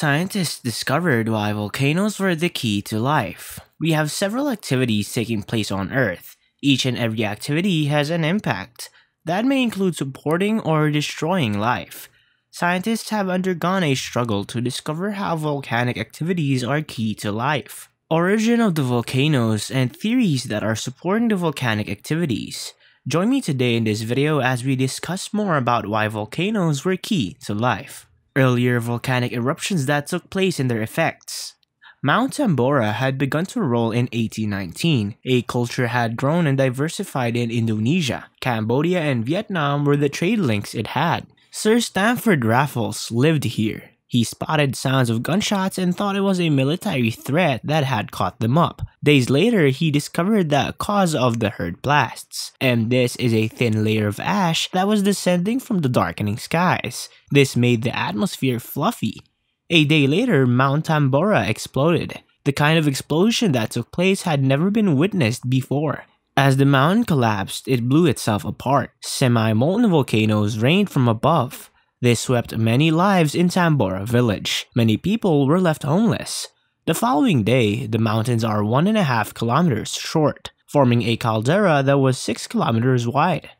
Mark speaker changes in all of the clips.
Speaker 1: Scientists discovered why volcanoes were the key to life. We have several activities taking place on Earth. Each and every activity has an impact. That may include supporting or destroying life. Scientists have undergone a struggle to discover how volcanic activities are key to life. Origin of the volcanoes and theories that are supporting the volcanic activities. Join me today in this video as we discuss more about why volcanoes were key to life earlier volcanic eruptions that took place and their effects. Mount Tambora had begun to roll in 1819. A culture had grown and diversified in Indonesia. Cambodia and Vietnam were the trade links it had. Sir Stamford Raffles lived here. He spotted sounds of gunshots and thought it was a military threat that had caught them up. Days later, he discovered the cause of the heard blasts, and this is a thin layer of ash that was descending from the darkening skies. This made the atmosphere fluffy. A day later, Mount Tambora exploded. The kind of explosion that took place had never been witnessed before. As the mountain collapsed, it blew itself apart. Semi-molten volcanoes rained from above. They swept many lives in Tambora village. Many people were left homeless. The following day, the mountains are one and a half kilometers short, forming a caldera that was six kilometers wide.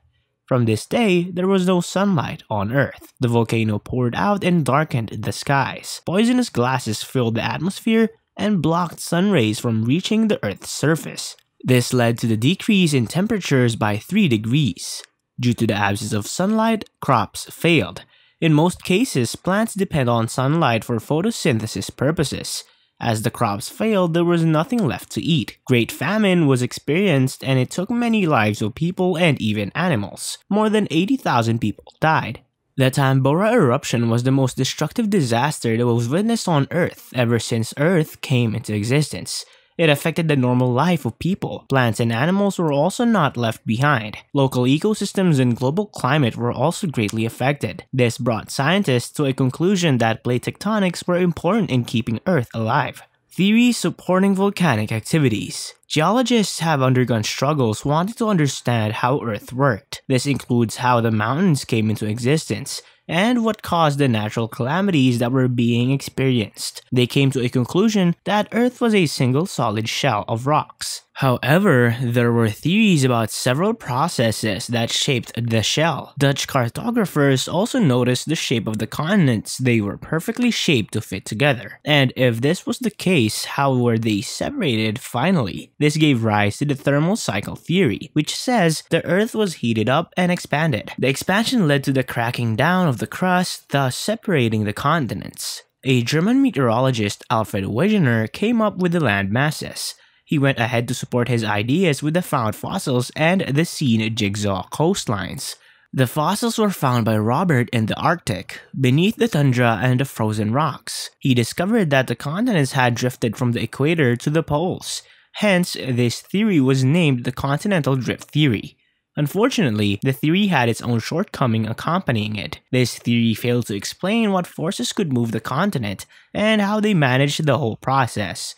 Speaker 1: From this day, there was no sunlight on Earth. The volcano poured out and darkened the skies. Poisonous gases filled the atmosphere and blocked sun rays from reaching the Earth's surface. This led to the decrease in temperatures by 3 degrees. Due to the absence of sunlight, crops failed, in most cases, plants depend on sunlight for photosynthesis purposes. As the crops failed, there was nothing left to eat. Great famine was experienced and it took many lives of people and even animals. More than 80,000 people died. The Tambora eruption was the most destructive disaster that was witnessed on Earth ever since Earth came into existence. It affected the normal life of people. Plants and animals were also not left behind. Local ecosystems and global climate were also greatly affected. This brought scientists to a conclusion that plate tectonics were important in keeping Earth alive. Theories supporting volcanic activities. Geologists have undergone struggles wanting to understand how Earth worked. This includes how the mountains came into existence, and what caused the natural calamities that were being experienced. They came to a conclusion that Earth was a single solid shell of rocks. However, there were theories about several processes that shaped the shell. Dutch cartographers also noticed the shape of the continents, they were perfectly shaped to fit together. And if this was the case, how were they separated finally? This gave rise to the thermal cycle theory, which says the Earth was heated up and expanded. The expansion led to the cracking down of the crust, thus separating the continents. A German meteorologist, Alfred Wegener, came up with the land masses. He went ahead to support his ideas with the found fossils and the seen jigsaw coastlines. The fossils were found by Robert in the Arctic, beneath the tundra and the frozen rocks. He discovered that the continents had drifted from the equator to the poles. Hence, this theory was named the continental drift theory. Unfortunately, the theory had its own shortcoming accompanying it. This theory failed to explain what forces could move the continent and how they managed the whole process.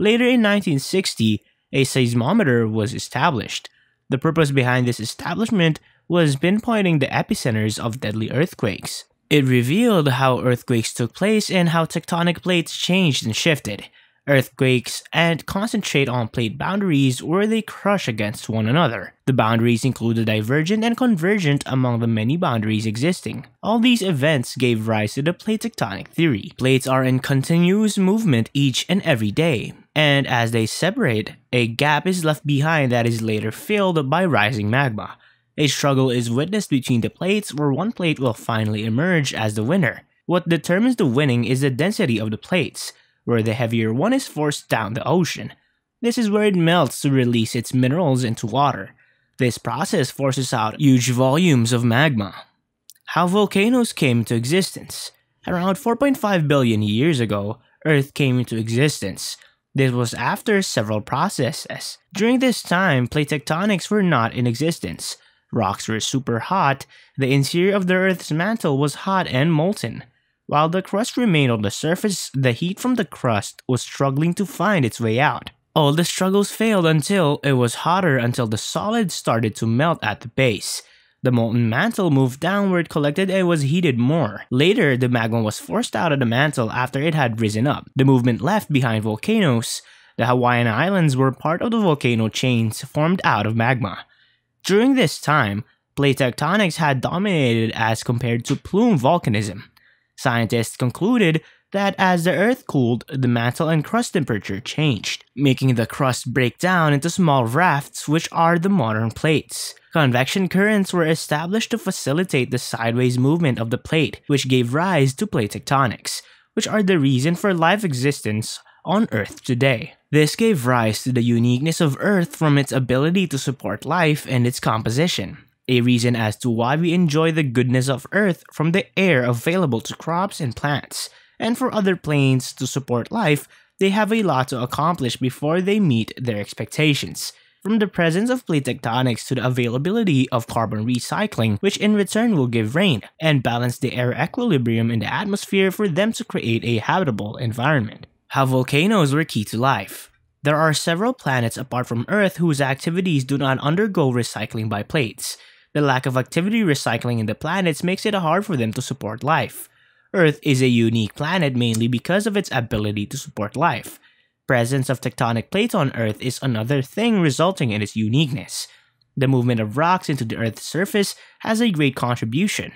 Speaker 1: Later in 1960, a seismometer was established. The purpose behind this establishment was pinpointing the epicenters of deadly earthquakes. It revealed how earthquakes took place and how tectonic plates changed and shifted earthquakes, and concentrate on plate boundaries where they crush against one another. The boundaries include the divergent and convergent among the many boundaries existing. All these events gave rise to the plate tectonic theory. Plates are in continuous movement each and every day, and as they separate, a gap is left behind that is later filled by rising magma. A struggle is witnessed between the plates where one plate will finally emerge as the winner. What determines the winning is the density of the plates, where the heavier one is forced down the ocean. This is where it melts to release its minerals into water. This process forces out huge volumes of magma. How volcanoes came into existence. Around 4.5 billion years ago, Earth came into existence. This was after several processes. During this time, plate tectonics were not in existence. Rocks were super hot, the interior of the Earth's mantle was hot and molten. While the crust remained on the surface, the heat from the crust was struggling to find its way out. All the struggles failed until it was hotter until the solid started to melt at the base. The molten mantle moved down where it collected and was heated more. Later, the magma was forced out of the mantle after it had risen up. The movement left behind volcanoes. The Hawaiian Islands were part of the volcano chains formed out of magma. During this time, plate tectonics had dominated as compared to plume volcanism. Scientists concluded that as the Earth cooled, the mantle and crust temperature changed, making the crust break down into small rafts which are the modern plates. Convection currents were established to facilitate the sideways movement of the plate, which gave rise to plate tectonics, which are the reason for life existence on Earth today. This gave rise to the uniqueness of Earth from its ability to support life and its composition a reason as to why we enjoy the goodness of Earth from the air available to crops and plants and for other planes to support life, they have a lot to accomplish before they meet their expectations. From the presence of plate tectonics to the availability of carbon recycling, which in return will give rain and balance the air equilibrium in the atmosphere for them to create a habitable environment. How volcanoes were key to life. There are several planets apart from Earth whose activities do not undergo recycling by plates. The lack of activity recycling in the planets makes it hard for them to support life. Earth is a unique planet mainly because of its ability to support life. Presence of tectonic plates on Earth is another thing resulting in its uniqueness. The movement of rocks into the Earth's surface has a great contribution.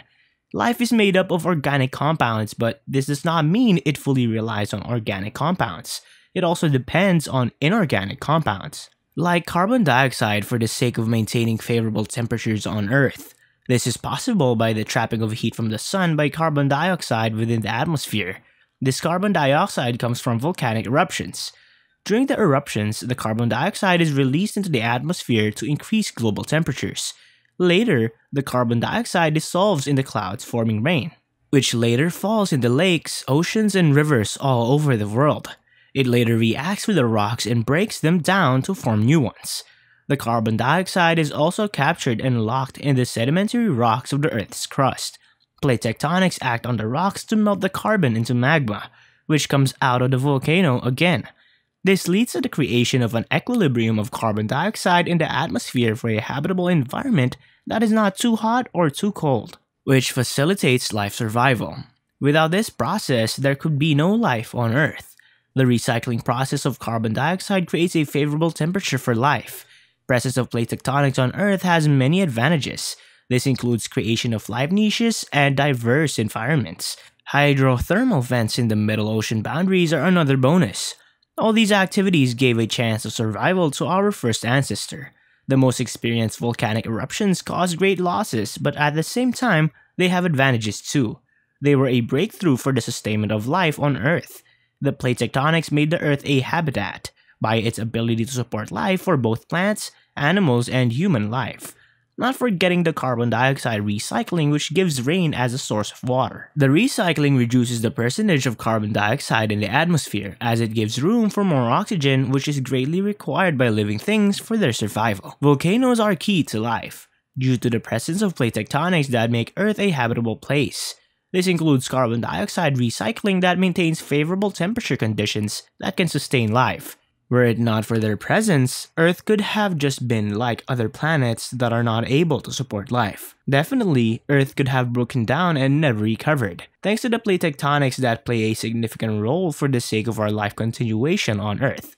Speaker 1: Life is made up of organic compounds, but this does not mean it fully relies on organic compounds. It also depends on inorganic compounds, like carbon dioxide for the sake of maintaining favorable temperatures on Earth. This is possible by the trapping of heat from the sun by carbon dioxide within the atmosphere. This carbon dioxide comes from volcanic eruptions. During the eruptions, the carbon dioxide is released into the atmosphere to increase global temperatures. Later, the carbon dioxide dissolves in the clouds forming rain, which later falls in the lakes, oceans, and rivers all over the world. It later reacts with the rocks and breaks them down to form new ones. The carbon dioxide is also captured and locked in the sedimentary rocks of the Earth's crust. Plate tectonics act on the rocks to melt the carbon into magma, which comes out of the volcano again. This leads to the creation of an equilibrium of carbon dioxide in the atmosphere for a habitable environment that is not too hot or too cold, which facilitates life survival. Without this process, there could be no life on Earth. The recycling process of carbon dioxide creates a favorable temperature for life, Presence of plate tectonics on Earth has many advantages. This includes creation of life niches and diverse environments. Hydrothermal vents in the middle ocean boundaries are another bonus. All these activities gave a chance of survival to our first ancestor. The most experienced volcanic eruptions cause great losses, but at the same time, they have advantages too. They were a breakthrough for the sustainment of life on Earth. The plate tectonics made the Earth a habitat by its ability to support life for both plants, animals, and human life. Not forgetting the carbon dioxide recycling which gives rain as a source of water. The recycling reduces the percentage of carbon dioxide in the atmosphere as it gives room for more oxygen which is greatly required by living things for their survival. Volcanoes are key to life, due to the presence of plate tectonics that make Earth a habitable place. This includes carbon dioxide recycling that maintains favorable temperature conditions that can sustain life, were it not for their presence, Earth could have just been like other planets that are not able to support life. Definitely, Earth could have broken down and never recovered, thanks to the plate tectonics that play a significant role for the sake of our life continuation on Earth.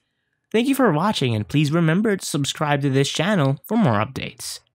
Speaker 1: Thank you for watching and please remember to subscribe to this channel for more updates.